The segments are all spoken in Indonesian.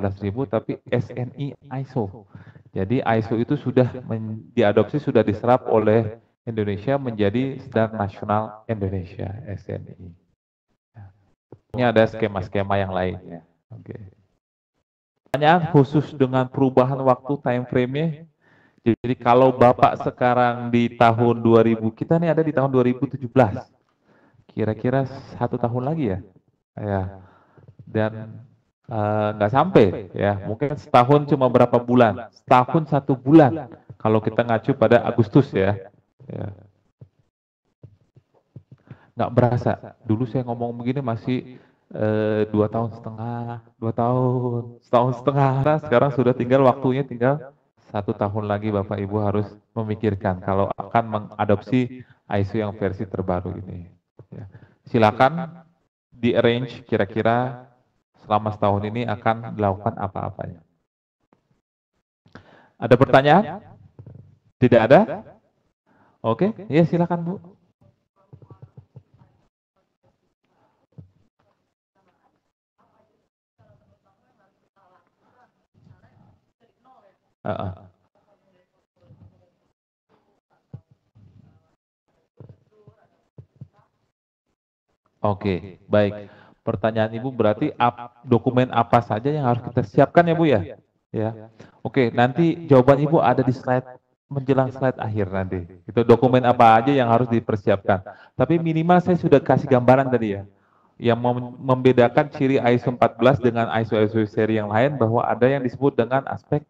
14000 tapi SNI ISO. Jadi ISO itu sudah diadopsi sudah diserap oleh Indonesia menjadi standar nasional Indonesia SNI. Ini ada skema-skema yang lainnya. Oke. Okay. Pertanyaan khusus dengan perubahan waktu time frame-nya. Jadi kalau Bapak sekarang di tahun 2000, kita nih ada di tahun 2017. Kira-kira satu tahun lagi ya? Ya. Dan nggak uh, sampai ya, mungkin setahun cuma berapa bulan, setahun satu bulan. Kalau kita ngacu pada Agustus ya. ya. Nggak berasa. Dulu saya ngomong begini masih eh, dua tahun setengah, dua tahun, setahun setengah. Nah, sekarang sudah tinggal waktunya tinggal satu tahun lagi Bapak Ibu harus memikirkan kalau akan mengadopsi ISO yang versi terbaru ini. Ya. Silakan di arrange kira-kira selama setahun ini akan dilakukan apa-apanya. Ada pertanyaan? Tidak ada? Oke, ya silakan Bu. Uh -uh. Oke, baik. Pertanyaan Ibu berarti ap, dokumen apa saja yang harus kita siapkan ya Bu ya? Ya. Oke, nanti jawaban Ibu ada di slide menjelang slide akhir nanti. Itu dokumen apa aja yang harus dipersiapkan. Tapi minimal saya sudah kasih gambaran tadi ya. Yang membedakan ciri ISO 14 dengan ISO-ISO seri yang lain bahwa ada yang disebut dengan aspek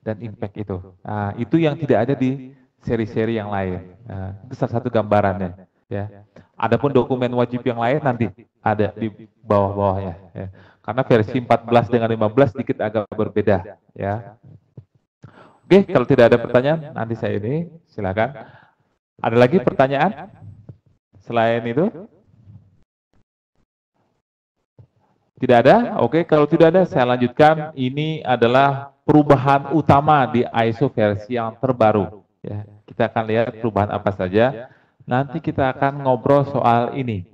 dan impact itu. Nah, itu yang tidak ada di seri-seri yang lain. Nah, itu salah satu gambarannya. Ya. Adapun dokumen wajib yang lain nanti ada di bawah-bawahnya. Ya. Karena versi 14 dengan 15 sedikit agak berbeda. Ya. Oke, kalau tidak ada pertanyaan, nanti saya ini silakan. Ada lagi pertanyaan selain itu? Tidak ada? Oke, kalau tidak ada saya lanjutkan. Ini adalah perubahan utama di ISO versi yang terbaru. Ya, kita akan lihat perubahan apa saja. Nanti kita akan ngobrol soal ini.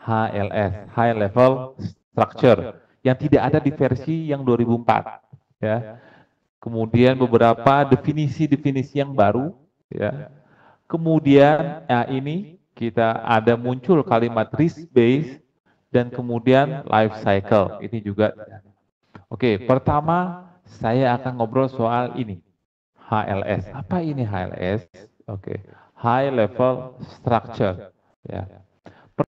HLS, High Level Structure, yang tidak ada di versi yang 2004. Ya. Kemudian beberapa definisi-definisi yang baru. Ya. Kemudian ya ini kita ada muncul kalimat risk based dan kemudian life cycle. Ini juga. Oke, pertama saya akan ngobrol soal ini. HLS. Apa ini HLS? Oke. High level structure. Ya.